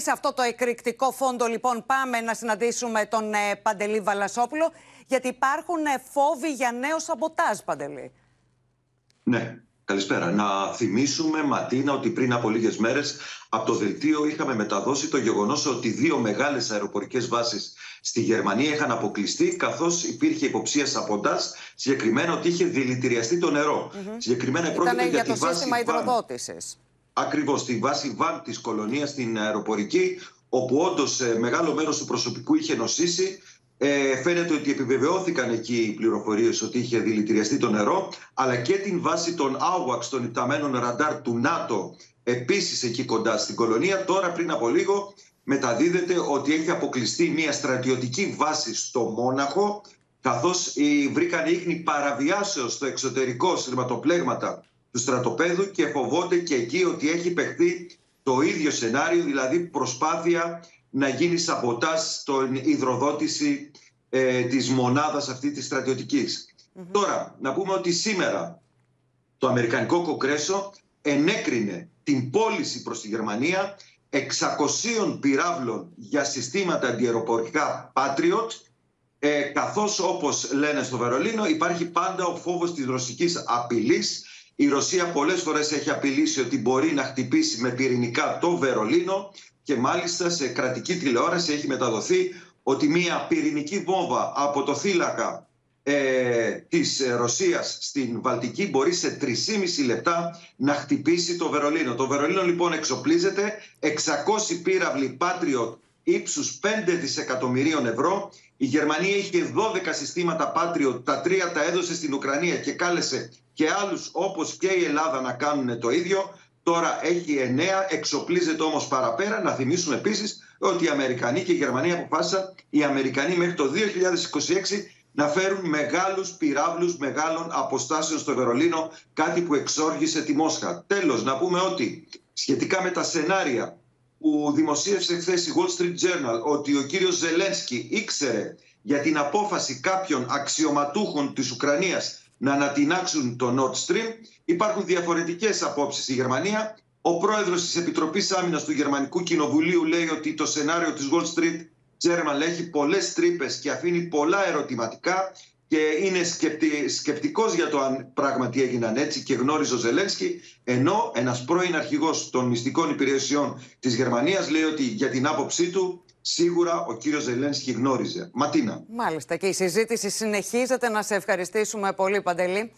Σε αυτό το εκρηκτικό φόντο λοιπόν πάμε να συναντήσουμε τον ε, Παντελή Βαλασόπουλο γιατί υπάρχουν ε, φόβοι για νέο σαμποτάζ Παντελή. Ναι, καλησπέρα. Να θυμίσουμε Ματίνα ότι πριν από λίγες μέρες από το δελτίο είχαμε μεταδώσει το γεγονός ότι δύο μεγάλες αεροπορικές βάσεις στη Γερμανία είχαν αποκλειστεί καθώς υπήρχε υποψία σαμποτάζ συγκεκριμένα ότι είχε δηλητηριαστεί το νερό. Mm -hmm. Συγκεκριμένα Ήταν για, το σύστημα υδροδότησης. Ακριβώς στη βάση ΒΑΝ της κολονίας στην αεροπορική, όπου όντως μεγάλο μέρος του προσωπικού είχε νοσήσει. Ε, φαίνεται ότι επιβεβαιώθηκαν εκεί οι πληροφορίες ότι είχε δηλητηριαστεί το νερό, αλλά και την βάση των AWACS, των υπταμένων ραντάρ του ΝΑΤΟ, επίσης εκεί κοντά στην κολονία. Τώρα, πριν από λίγο, μεταδίδεται ότι έχει αποκλειστεί μια στρατιωτική βάση στο Μόναχο, καθώς βρήκαν ίχνη παραβιάσεως στο εξωτερικό σειρματοπλέγματα του στρατοπέδου και φοβόνται και εκεί ότι έχει παιχτεί το ίδιο σενάριο, δηλαδή προσπάθεια να γίνει σαμποτάζ στην υδροδότηση ε, της μονάδας αυτή της στρατιωτικής. Τώρα, να πούμε ότι σήμερα το Αμερικανικό Κογκρέσο ενέκρινε την πώληση προς τη Γερμανία 600 πυράβλων για συστήματα αντιεροπορικά Patriot ε, καθώς όπως λένε στο Βερολίνο υπάρχει πάντα ο φόβος της ρωσικής απειλής η Ρωσία πολλές φορές έχει απειλήσει ότι μπορεί να χτυπήσει με πυρηνικά το Βερολίνο και μάλιστα σε κρατική τηλεόραση έχει μεταδοθεί ότι μια πυρηνική βόμβα από το θύλακα ε, της Ρωσίας στην Βαλτική μπορεί σε 3,5 λεπτά να χτυπήσει το Βερολίνο. Το Βερολίνο λοιπόν εξοπλίζεται 600 πύραυλοι Patriot ύψους 5 δισεκατομμυρίων ευρώ. Η Γερμανία είχε 12 συστήματα Patriot, τα τρία τα έδωσε στην Ουκρανία και κάλεσε και άλλους όπως και η Ελλάδα να κάνουν το ίδιο. Τώρα έχει εννέα, εξοπλίζεται όμως παραπέρα. Να θυμίσουμε επίσης ότι οι Αμερικανοί και οι Γερμανοί αποφάσισαν οι Αμερικανοί μέχρι το 2026 να φέρουν μεγάλους πυράβλους μεγάλων αποστάσεων στο Βερολίνο, κάτι που εξόργησε τη Μόσχα. Τέλος, να πούμε ότι σχετικά με τα σενάρια που δημοσίευσε χθες η Wall Street Journal ότι ο κύριος Ζελένσκι ήξερε για την απόφαση κάποιων αξιωματούχων της Ουκρανίας να ανατινάξουν το Nord Stream. Υπάρχουν διαφορετικές απόψεις στη Γερμανία. Ο πρόεδρος της Επιτροπής Άμυνας του Γερμανικού Κοινοβουλίου λέει ότι το σενάριο της Wall Street Journal έχει πολλές τρύπες και αφήνει πολλά ερωτηματικά και είναι σκεπτι... σκεπτικός για το αν πράγματι έγιναν έτσι και γνώριζε ο Ζελένσκι, ενώ ένας πρώην αρχηγός των μυστικών υπηρεσιών της Γερμανίας λέει ότι για την άποψή του σίγουρα ο κύριος Ζελένσκι γνώριζε. Ματίνα. Μάλιστα και η συζήτηση συνεχίζεται. Να σε ευχαριστήσουμε πολύ Παντελή.